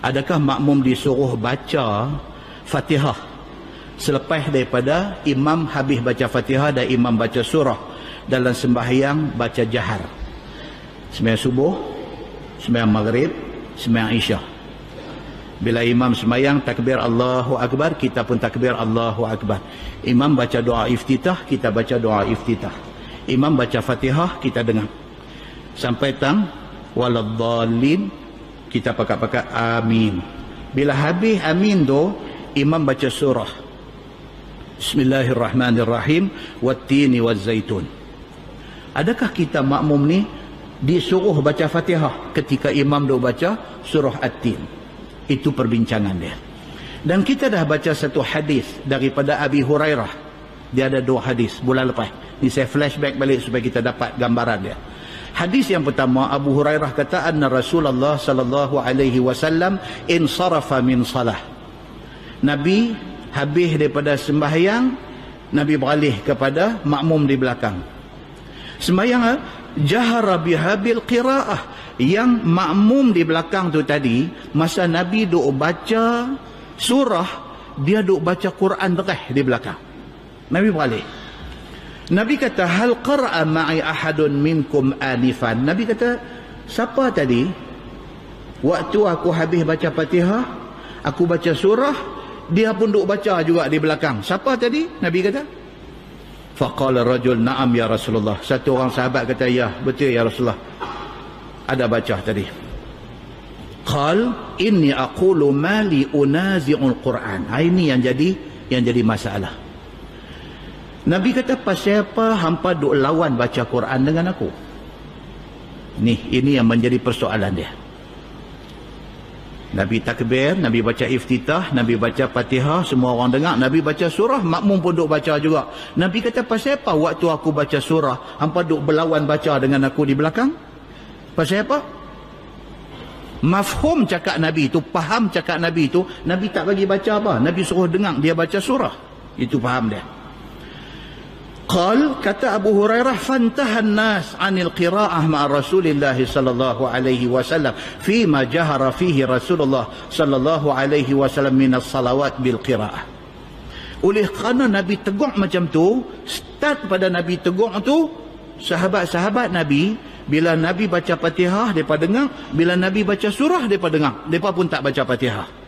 adakah makmum disuruh baca Fatihah selepas daripada imam habis baca Fatihah dan imam baca surah dalam sembahyang baca jahar? Sembahyang subuh sembahyang maghrib sembahyang isyak bila imam sembahyang takbir Allahu Akbar kita pun takbir Allahu Akbar. Imam baca doa iftitah kita baca doa iftitah. Imam baca Fatihah kita dengar. Sampai tang waladhalin kita pakat-pakat amin. Bila habis amin tu imam baca surah. Bismillahirrahmanirrahim. Wattini wazzaitun. Adakah kita makmum ni disuruh baca Fatihah ketika imam duk baca surah At-Tin? Itu perbincangan dia. Dan kita dah baca satu hadis daripada Abi Hurairah. Dia ada dua hadis bulan lepas. Ni saya flashback balik supaya kita dapat gambaran dia Hadis yang pertama Abu Hurairah kata anna Rasulullah sallallahu alaihi wasallam insarafa min salah. Nabi habis daripada sembahyang Nabi beralih kepada makmum di belakang. Sembahyang eh, jahara bihabil qiraah yang makmum di belakang tu tadi masa Nabi duk baca surah dia duk baca Quran terah di belakang. Nabi beralih. Nabi kata hal qara'a ma'i ahadun minkum anifan. Nabi kata siapa tadi waktu aku habis baca Fatihah, aku baca surah, dia pun duk baca juga di belakang. Siapa tadi? Nabi kata Faqala rajul na'am ya Rasulullah. Satu orang sahabat kata ya, betul ya Rasulullah. Ada baca tadi. Qal inni aqulu mali unazi'ul Quran. Ha, ini yang jadi yang jadi masalah. Nabi kata pasal apa hampa duk lawan baca Quran dengan aku? Ni, ini yang menjadi persoalan dia. Nabi takbir, Nabi baca iftitah, Nabi baca fatihah, semua orang dengar. Nabi baca surah, makmum pun duk baca juga. Nabi kata pasal apa waktu aku baca surah, hampa duk berlawan baca dengan aku di belakang? Pasal apa? Mafhum cakap Nabi itu, faham cakap Nabi itu, Nabi tak bagi baca apa. Nabi suruh dengar dia baca surah. Itu faham dia. Qal kata Abu Hurairah fantahan nas anil qira'ah ma Rasulillah sallallahu alaihi wasallam fi ma jahara fihi Rasulullah sallallahu alaihi wasallam min as-salawat bil qira'ah. Oleh kerana Nabi tegur macam tu, start pada Nabi tegur tu sahabat-sahabat Nabi bila Nabi baca Fatihah depa dengar, bila Nabi baca surah depa dengar, depa pun tak baca Fatihah.